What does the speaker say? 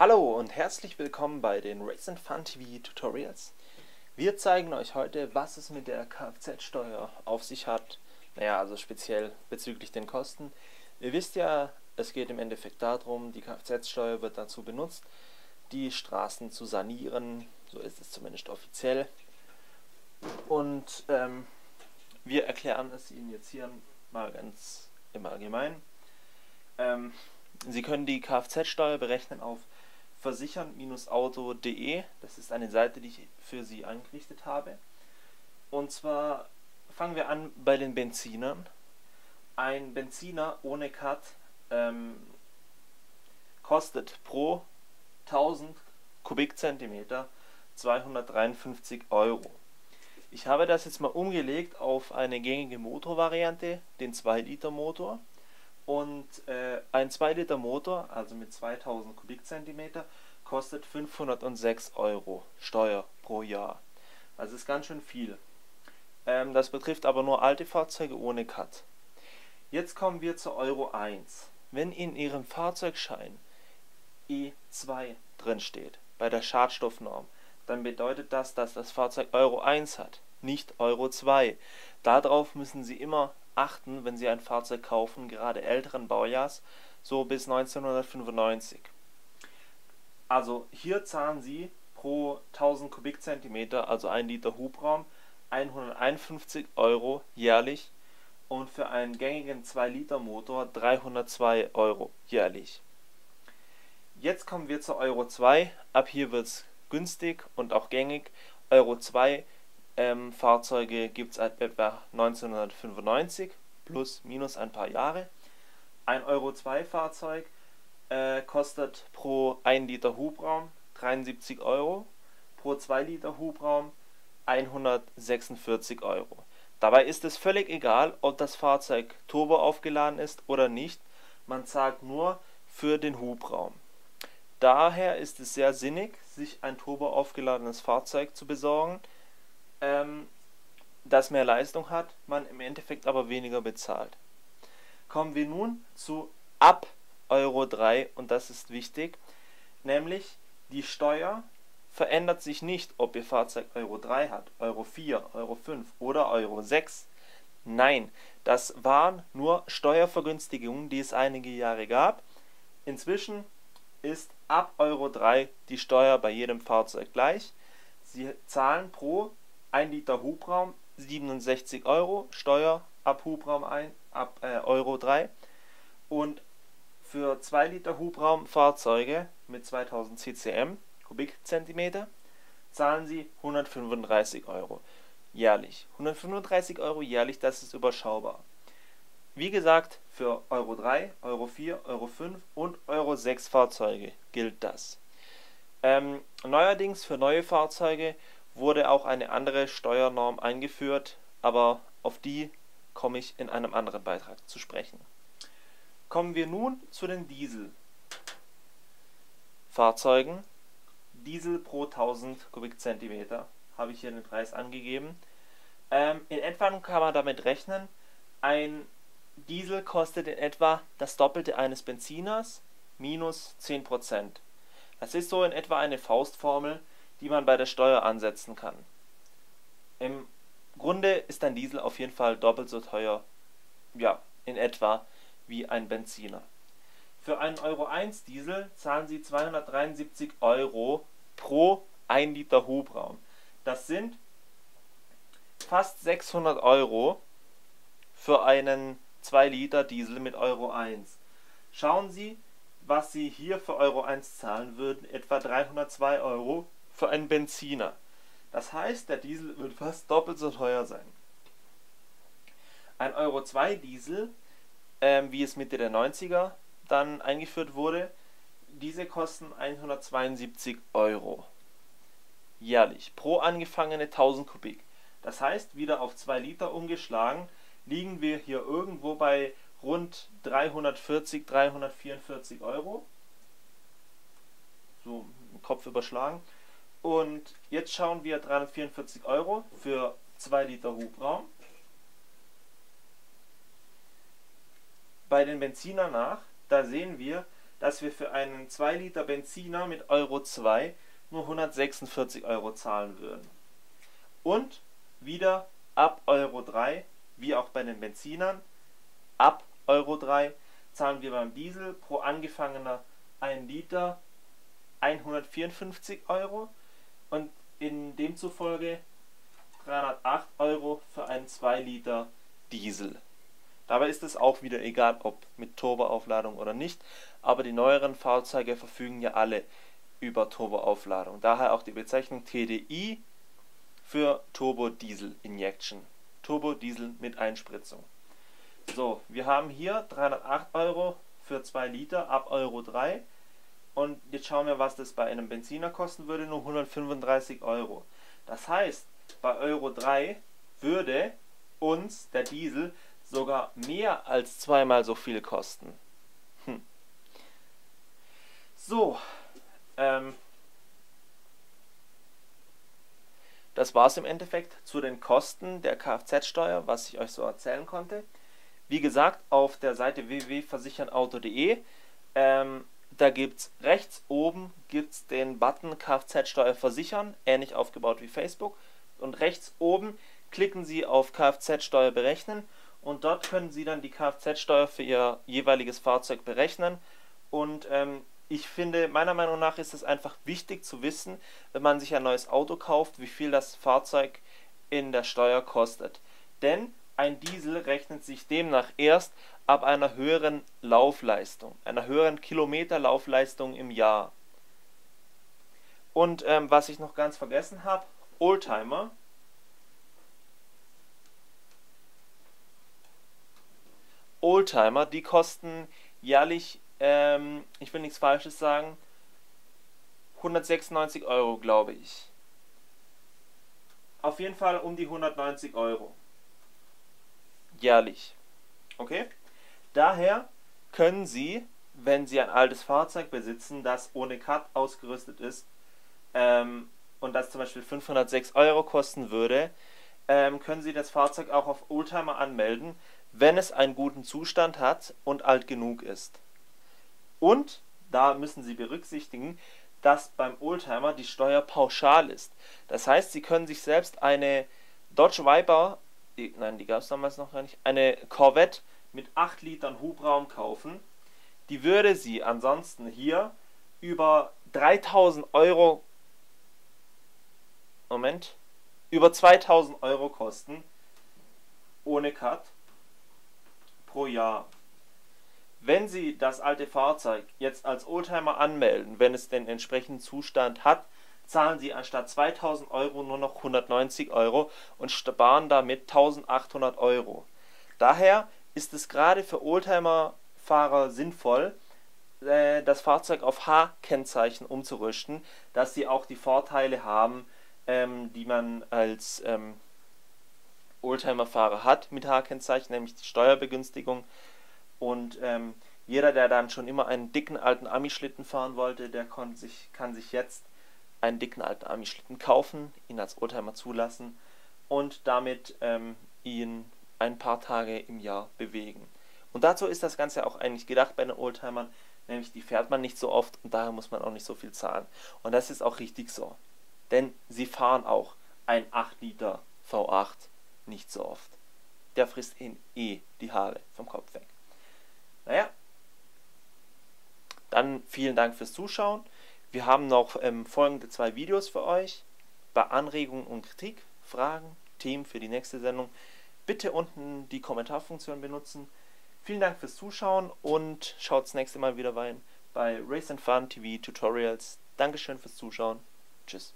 Hallo und herzlich willkommen bei den Race Fun TV Tutorials. Wir zeigen euch heute, was es mit der Kfz-Steuer auf sich hat. Naja, also speziell bezüglich den Kosten. Ihr wisst ja, es geht im Endeffekt darum, die Kfz-Steuer wird dazu benutzt, die Straßen zu sanieren. So ist es zumindest offiziell. Und ähm, wir erklären es Ihnen jetzt hier mal ganz im Allgemeinen. Ähm, Sie können die Kfz-Steuer berechnen auf versichern-auto.de. Das ist eine Seite, die ich für Sie eingerichtet habe. Und zwar fangen wir an bei den Benzinern. Ein Benziner ohne Cut ähm, kostet pro 1000 Kubikzentimeter 253 Euro. Ich habe das jetzt mal umgelegt auf eine gängige Motorvariante, den 2 Liter Motor. Und äh, ein 2 Liter Motor, also mit 2000 Kubikzentimeter, kostet 506 Euro Steuer pro Jahr. Also ist ganz schön viel. Ähm, das betrifft aber nur alte Fahrzeuge ohne Cut. Jetzt kommen wir zu Euro 1. Wenn in Ihrem Fahrzeugschein E2 drin steht, bei der Schadstoffnorm, dann bedeutet das, dass das Fahrzeug Euro 1 hat, nicht Euro 2. Darauf müssen Sie immer achten, wenn Sie ein Fahrzeug kaufen, gerade älteren Baujahrs, so bis 1995. Also hier zahlen Sie pro 1000 Kubikzentimeter, also 1 Liter Hubraum, 151 Euro jährlich und für einen gängigen 2 Liter Motor 302 Euro jährlich. Jetzt kommen wir zu Euro 2. Ab hier wird es günstig und auch gängig. Euro 2 ähm, Fahrzeuge gibt es seit etwa 1995, plus minus ein paar Jahre. Ein Euro 2 Fahrzeug äh, kostet pro 1 Liter Hubraum 73 Euro, pro 2 Liter Hubraum 146 Euro. Dabei ist es völlig egal, ob das Fahrzeug turbo aufgeladen ist oder nicht, man zahlt nur für den Hubraum. Daher ist es sehr sinnig, sich ein turbo aufgeladenes Fahrzeug zu besorgen, ähm, das mehr Leistung hat, man im Endeffekt aber weniger bezahlt. Kommen wir nun zu ab Euro 3 und das ist wichtig, nämlich die Steuer verändert sich nicht, ob Ihr Fahrzeug Euro 3 hat, Euro 4, Euro 5 oder Euro 6. Nein, das waren nur Steuervergünstigungen, die es einige Jahre gab. Inzwischen ist ab Euro 3 die Steuer bei jedem Fahrzeug gleich. Sie zahlen pro 1 Liter Hubraum 67 Euro, Steuer ab Hubraum 1, ab äh, Euro 3 und für 2 Liter Hubraum Fahrzeuge mit 2000 CCM Kubikzentimeter zahlen Sie 135 Euro jährlich. 135 Euro jährlich, das ist überschaubar. Wie gesagt, für Euro 3, Euro 4, Euro 5 und Euro 6 Fahrzeuge gilt das. Ähm, neuerdings für neue Fahrzeuge wurde auch eine andere Steuernorm eingeführt, aber auf die komme ich in einem anderen Beitrag zu sprechen. Kommen wir nun zu den Dieselfahrzeugen. Diesel pro 1000 Kubikzentimeter habe ich hier den Preis angegeben. Ähm, in etwa kann man damit rechnen, ein Diesel kostet in etwa das Doppelte eines Benziners minus 10%. Das ist so in etwa eine Faustformel, die man bei der Steuer ansetzen kann. Im Grunde ist ein Diesel auf jeden Fall doppelt so teuer, ja, in etwa wie ein Benziner. Für einen Euro 1 Diesel zahlen Sie 273 Euro pro 1 Liter Hubraum. Das sind fast 600 Euro für einen 2 Liter Diesel mit Euro 1. Schauen Sie, was Sie hier für Euro 1 zahlen würden, etwa 302 Euro für einen Benziner. Das heißt, der Diesel wird fast doppelt so teuer sein. Ein Euro 2 Diesel, ähm, wie es Mitte der 90er dann eingeführt wurde, diese kosten 172 Euro jährlich pro angefangene 1000 Kubik. Das heißt, wieder auf 2 Liter umgeschlagen, liegen wir hier irgendwo bei rund 340, 344 Euro. So, Kopf überschlagen. Und jetzt schauen wir 344 Euro für 2 Liter Hubraum. Bei den Benziner nach, da sehen wir, dass wir für einen 2 Liter Benziner mit Euro 2 nur 146 Euro zahlen würden. Und wieder ab Euro 3, wie auch bei den Benzinern, ab Euro 3 zahlen wir beim Diesel pro angefangener 1 Liter 154 Euro und in demzufolge 308 Euro für einen 2 Liter Diesel. Dabei ist es auch wieder egal, ob mit Turboaufladung oder nicht, aber die neueren Fahrzeuge verfügen ja alle über Turboaufladung. Daher auch die Bezeichnung TDI für Turbo Diesel Injection. Turbo Diesel mit Einspritzung. So, wir haben hier 308 Euro für 2 Liter ab Euro 3. Und jetzt schauen wir, was das bei einem Benziner kosten würde, nur 135 Euro. Das heißt, bei Euro 3 würde uns der Diesel sogar mehr als zweimal so viel kosten. Hm. So, ähm, das war es im Endeffekt zu den Kosten der Kfz-Steuer, was ich euch so erzählen konnte. Wie gesagt, auf der Seite www.versichernauto.de, ähm, da gibt es rechts oben gibt's den Button Kfz-Steuer versichern, ähnlich aufgebaut wie Facebook. Und rechts oben klicken Sie auf Kfz-Steuer berechnen und dort können Sie dann die Kfz-Steuer für Ihr jeweiliges Fahrzeug berechnen. Und ähm, ich finde, meiner Meinung nach ist es einfach wichtig zu wissen, wenn man sich ein neues Auto kauft, wie viel das Fahrzeug in der Steuer kostet. Denn ein Diesel rechnet sich demnach erst ab einer höheren Laufleistung, einer höheren Kilometerlaufleistung im Jahr. Und ähm, was ich noch ganz vergessen habe, Oldtimer. Oldtimer, die kosten jährlich ähm, ich will nichts Falsches sagen, 196 Euro, glaube ich. Auf jeden Fall um die 190 Euro. Jährlich. Okay? Daher können Sie, wenn Sie ein altes Fahrzeug besitzen, das ohne Cut ausgerüstet ist ähm, und das zum Beispiel 506 Euro kosten würde, ähm, können Sie das Fahrzeug auch auf Oldtimer anmelden, wenn es einen guten Zustand hat und alt genug ist. Und da müssen Sie berücksichtigen, dass beim Oldtimer die Steuer pauschal ist. Das heißt, Sie können sich selbst eine Dodge Viper, die, nein, die gab es damals noch gar nicht, eine Corvette mit 8 Litern Hubraum kaufen. Die würde Sie ansonsten hier über 3000 Euro, Moment, über 2000 Euro kosten, ohne Cut, pro Jahr. Wenn Sie das alte Fahrzeug jetzt als Oldtimer anmelden, wenn es den entsprechenden Zustand hat, zahlen Sie anstatt 2000 Euro nur noch 190 Euro und sparen damit 1800 Euro. Daher ist es gerade für Oldtimer-Fahrer sinnvoll, äh, das Fahrzeug auf H-Kennzeichen umzurüsten, dass sie auch die Vorteile haben, ähm, die man als ähm, Oldtimer-Fahrer hat mit H-Kennzeichen, nämlich die Steuerbegünstigung und ähm, jeder, der dann schon immer einen dicken alten Ami-Schlitten fahren wollte, der sich, kann sich jetzt einen dicken alten Ami-Schlitten kaufen, ihn als Oldtimer zulassen und damit ähm, ihn ein paar Tage im Jahr bewegen. Und dazu ist das Ganze auch eigentlich gedacht bei den Oldtimern, nämlich die fährt man nicht so oft und daher muss man auch nicht so viel zahlen. Und das ist auch richtig so. Denn sie fahren auch ein 8 Liter V8 nicht so oft. Der frisst ihnen eh die Haare vom Kopf weg. Naja, dann vielen Dank fürs Zuschauen. Wir haben noch ähm, folgende zwei Videos für euch. Bei Anregungen und Kritik, Fragen, Themen für die nächste Sendung bitte unten die Kommentarfunktion benutzen. Vielen Dank fürs Zuschauen und schaut das nächste Mal wieder rein bei Race and Fun TV Tutorials. Dankeschön fürs Zuschauen. Tschüss.